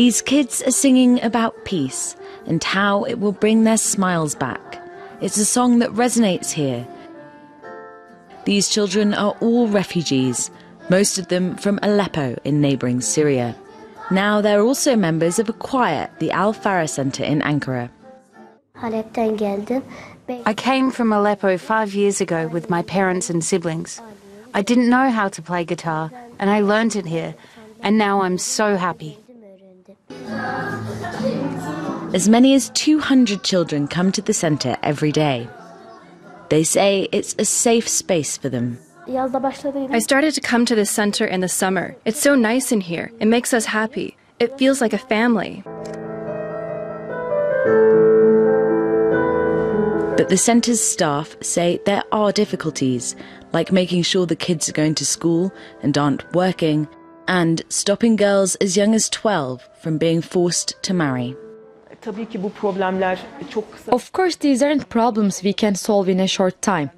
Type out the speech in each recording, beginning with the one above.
These kids are singing about peace and how it will bring their smiles back. It's a song that resonates here. These children are all refugees, most of them from Aleppo in neighbouring Syria. Now they're also members of a choir at the Al Farah Centre in Ankara. I came from Aleppo five years ago with my parents and siblings. I didn't know how to play guitar, and I learned it here, and now I'm so happy. As many as 200 children come to the centre every day. They say it's a safe space for them. I started to come to the center in the summer. It's so nice in here. It makes us happy. It feels like a family. But the centre's staff say there are difficulties, like making sure the kids are going to school and aren't working, and stopping girls as young as 12 from being forced to marry. Of course, these aren't problems we can solve in a short time.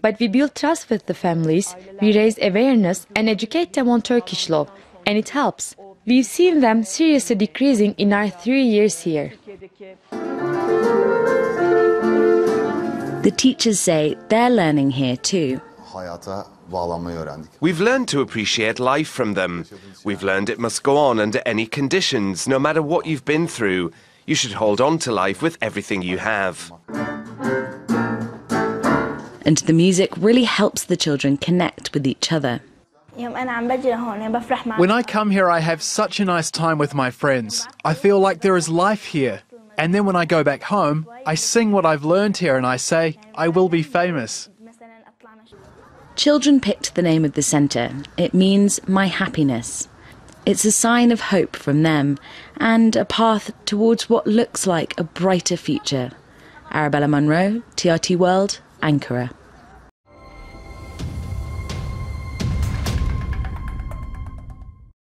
But we build trust with the families, we raise awareness and educate them on Turkish law, and it helps. We've seen them seriously decreasing in our three years here. The teachers say they're learning here too. We've learned to appreciate life from them. We've learned it must go on under any conditions, no matter what you've been through. You should hold on to life with everything you have. And the music really helps the children connect with each other. When I come here, I have such a nice time with my friends. I feel like there is life here. And then when I go back home, I sing what I've learned here and I say, I will be famous. Children picked the name of the centre. It means my happiness. It's a sign of hope from them and a path towards what looks like a brighter future. Arabella Munro, TRT World, Ankara.